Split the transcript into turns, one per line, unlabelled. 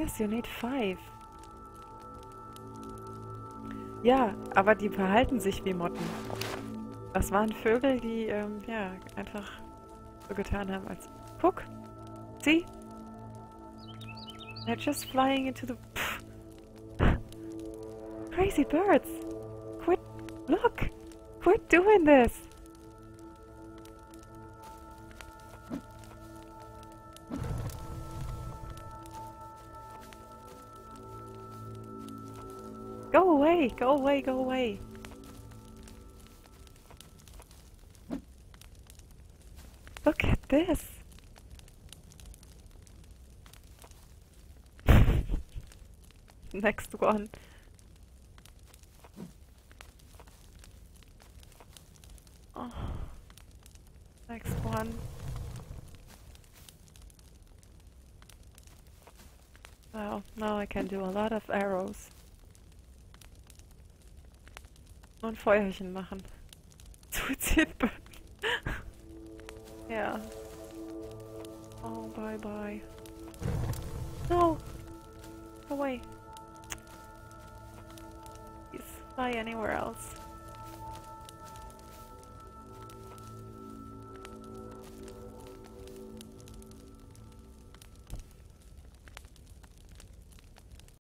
Yes, you need five. Ja, aber die verhalten sich wie Motten. Das waren Vögel, die, ähm, ja, einfach so getan haben als... Guck! See? They're just flying into the... Pff. Crazy birds! Quit... Look! Quit doing this! Go away! Go away! Go away! Look at this! Next one. Oh. Next one. Well, now I can do a lot of arrows. Und Feuerchen machen. Suizidbird. ja. Oh, bye bye. No! Away. Please, fly anywhere else.